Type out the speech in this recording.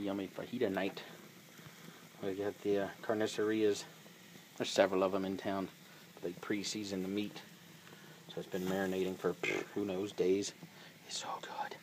Yummy fajita night. We got the uh, carnicerias. There's several of them in town. They pre-season the meat. So it's been marinating for who knows days. It's so good.